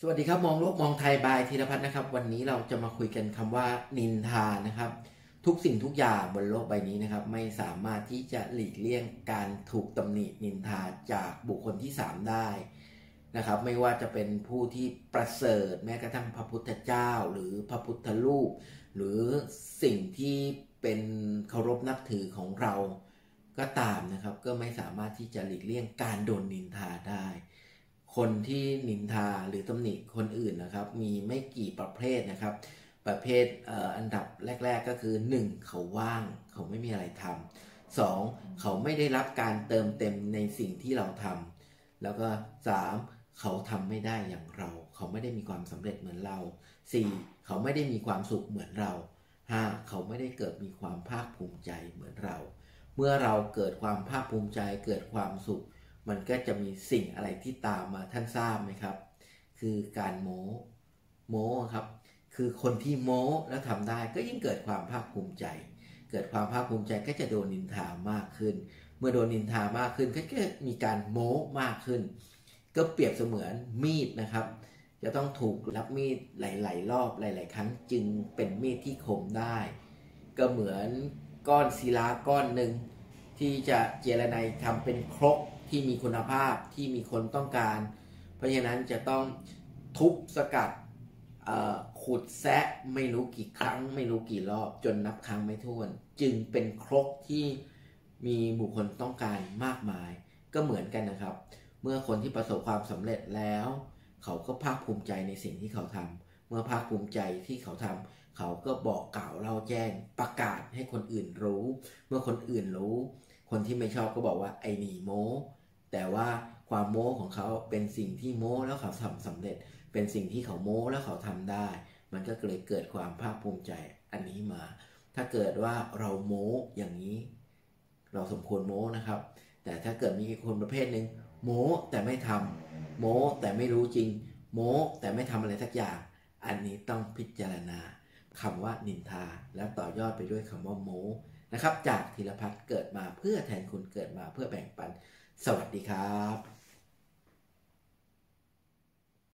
สวัสดีครับมองโลกมองไทยบายธีรพัฒน์นะครับ วันนี้เราจะมาคุยกันคำว่านินทานะครับ ทุกสิ่งทุกอย่างบนโลกใบนี้นะครับ ไม่สามารถที่จะหลีกเลี่ยงการถูกตำหนินินทาจากบุคคลที่ 3 ได้นะครับ ไม่ว่าจะเป็นผู้ที่ประเสริฐแม้กระทั่งพระพุทธเจ้า หรือพระพุทธรูป หรือสิ่งที่เป็นเคารพนับถือของเราก็ตามนะครับ ก็ไม่สามารถที่จะหลีกเลี่ยงการโดนนินทาได้ คนที่นินทาหรือตำหนิคนอื่นนะครับ มีไม่กี่ประเภทนะครับ ประเภทอันดับแรก ๆ ก็คือ 1. เขาว่าง เขาไม่มีอะไรทำสองเขาไม่ได้รับการเติมเต็มในสิ่งที่เราทำแล้วก็ 3. เขาทำไม่ได้อย่างเรา เขาไม่ได้มีความสำเร็จเหมือนเรา 4. เขาไม่ได้มีความสุขเหมือนเรา 5. เขาไม่ได้เกิดมีความภาคภูมิใจเหมือนเรา เมื่อเราเกิดความภาคภูมิใจเกิดความสุข มันก็จะมีสิ่งอะไรที่ตามมาท่านทราบไหมครับ คือการโม้โม้ครับคือคนที่โม้แล้วทำได้ก็ยิ่งเกิดความภาคภูมิใจ เกิดความภาคภูมิใจก็จะโดนนินทามากขึ้น เมื่อโดนนินทามากขึ้นก็จะมีการโม้มากขึ้น ก็เปรียบเสมือนมีดนะครับ จะต้องถูกรับมีดหลาย ๆ รอบหลาย ๆ ครั้งจึงเป็นมีดที่คมได้ ก็เหมือนก้อนศิลาก้อนหนึ่งที่จะเจรไนทำเป็นครก ที่มีคุณภาพที่มีคนต้องการ เพราะฉะนั้นจะต้องทุบสกัดขุดแซะไม่รู้กี่ครั้ง ไม่รู้กี่รอบจนนับครั้งไม่ถ้วน จึงเป็นครกที่มีบุคคลต้องการมากมาย ก็เหมือนกันนะครับ เมื่อคนที่ประสบความสำเร็จแล้ว เขาก็ภาคภูมิใจในสิ่งที่เขาทำเมื่อภาคภูมิใจที่เขาทำเขาก็บอกกล่าวเล่าแจ้งประกาศให้คนอื่นรู้ เมื่อคนอื่นรู้ คนที่ไม่ชอบก็บอกว่าไอ้หนีโม้ แต่ว่าความโม้ของเขาเป็นสิ่งที่โม้แล้วเขาทำสำเร็จ เป็นสิ่งที่เขาโม้แล้วเขาทำได้ มันก็เลยเกิดความภาคภูมิใจอันนี้มา ถ้าเกิดว่าเราโม้อย่างนี้ เราสมควรโม้นะครับ แต่ถ้าเกิดมีคนประเภทหนึ่งโม้แต่ไม่ทำโม้แต่ไม่รู้จริง โม้แต่ไม่ทำอะไรสักอย่าง อันนี้ต้องพิจารณาคำว่านินทา แล้วต่อยอดไปด้วยคำว่าโม้ นะครับ จากธีรพัฒน์เกิดมาเพื่อแทนคุณเกิดมาเพื่อแบ่งปัน สวัสดีครับ